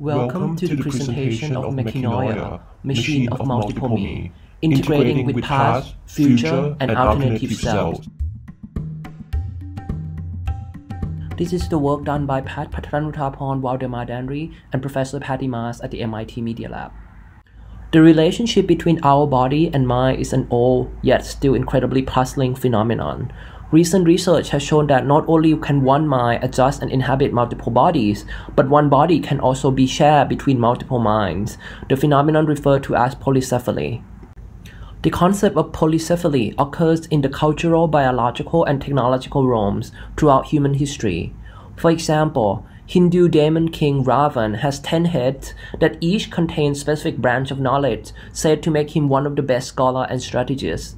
Welcome to the presentation of Machinoia, Machine of Multiple Me, integrating with past, future, and alternative selves. This is the work done by Pat Pataranutaporn Valdemar Danry and Professor Pattie Maes at the MIT Media Lab. The relationship between our body and mind is an old, yet still incredibly puzzling phenomenon. Recent research has shown that not only can one mind adjust and inhabit multiple bodies, but one body can also be shared between multiple minds, the phenomenon referred to as polycephaly. The concept of polycephaly occurs in the cultural, biological, and technological realms throughout human history. For example, Hindu demon king Ravan has 10 heads that each contain specific branch of knowledge said to make him one of the best scholar and strategists.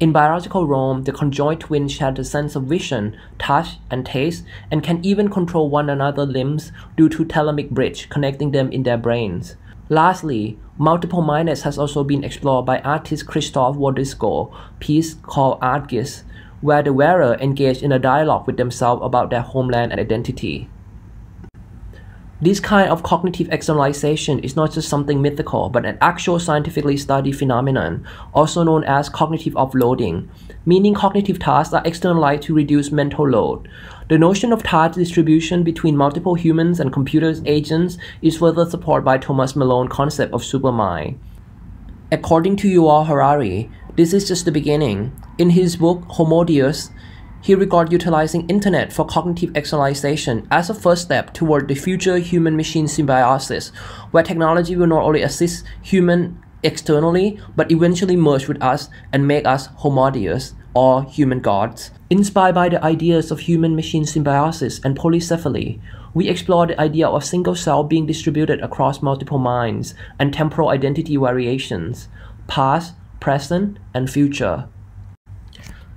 In biological realm, the conjoined twins share the sense of vision, touch, and taste, and can even control one another's limbs due to thalamic bridge connecting them in their brains. Lastly, multiple mindedness has also been explored by artist Christoph Wodiczko, piece called Aegis, where the wearer engaged in a dialogue with themselves about their homeland and identity. This kind of cognitive externalization is not just something mythical, but an actual scientifically studied phenomenon, also known as cognitive offloading, meaning cognitive tasks are externalized to reduce mental load. The notion of task distribution between multiple humans and computers agents is further supported by Thomas Malone's concept of supermind. According to Yuval Harari, this is just the beginning. In his book Homo Deus, he regarded utilizing internet for cognitive externalization as a first step toward the future human-machine symbiosis, where technology will not only assist human externally, but eventually merge with us and make us Homo Deus, or human gods. Inspired by the ideas of human-machine symbiosis and polycephaly, we explore the idea of single cell being distributed across multiple minds and temporal identity variations, past, present, and future.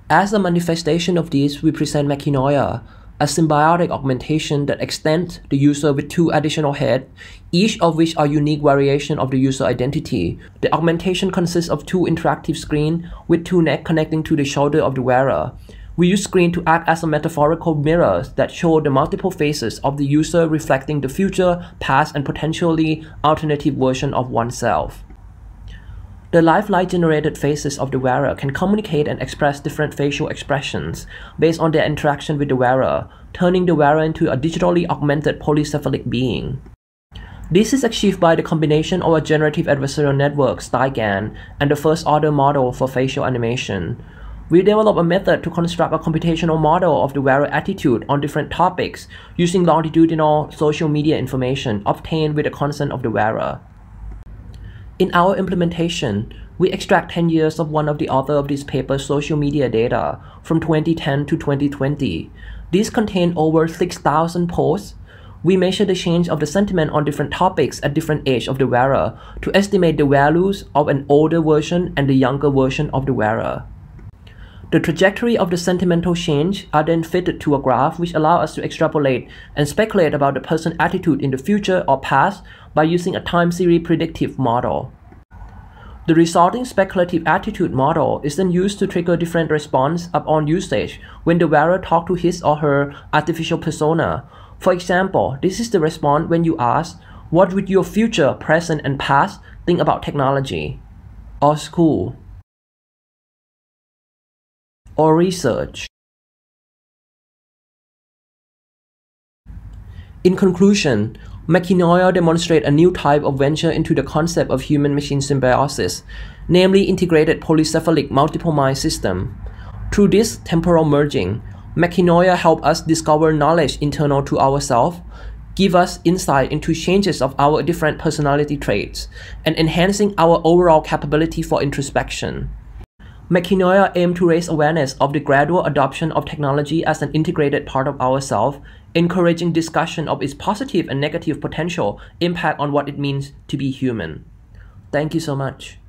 As a manifestation of this, we present Machinoia, a symbiotic augmentation that extends the user with two additional heads, each of which are unique variation of the user identity. The augmentation consists of two interactive screens with two necks connecting to the shoulder of the wearer. We use screen to act as a metaphorical mirrors that show the multiple faces of the user reflecting the future, past, and potentially alternative version of oneself. The lifelike generated faces of the wearer can communicate and express different facial expressions based on their interaction with the wearer, turning the wearer into a digitally augmented polycephalic being. This is achieved by the combination of a generative adversarial network StyleGAN and the first order model for facial animation. We develop a method to construct a computational model of the wearer attitude on different topics using longitudinal social media information obtained with the consent of the wearer. In our implementation, we extract 10 years of one of the author of this paper's social media data from 2010 to 2020. These contain over 6,000 posts. We measure the change of the sentiment on different topics at different age of the wearer to estimate the values of an older version and the younger version of the wearer. The trajectory of the sentimental change are then fitted to a graph which allow us to extrapolate and speculate about the person's attitude in the future or past by using a time series predictive model. The resulting speculative attitude model is then used to trigger different response upon usage when the wearer talks to his or her artificial persona. For example, this is the response when you ask, what would your future, present, and past think about technology? Or school? Or research. In conclusion, Machinoia demonstrates a new type of venture into the concept of human-machine symbiosis, namely integrated polycephalic multiple mind system. Through this temporal merging, Machinoia help us discover knowledge internal to ourselves, give us insight into changes of our different personality traits, and enhancing our overall capability for introspection. Machinoia aimed to raise awareness of the gradual adoption of technology as an integrated part of ourselves, encouraging discussion of its positive and negative potential impact on what it means to be human. Thank you so much.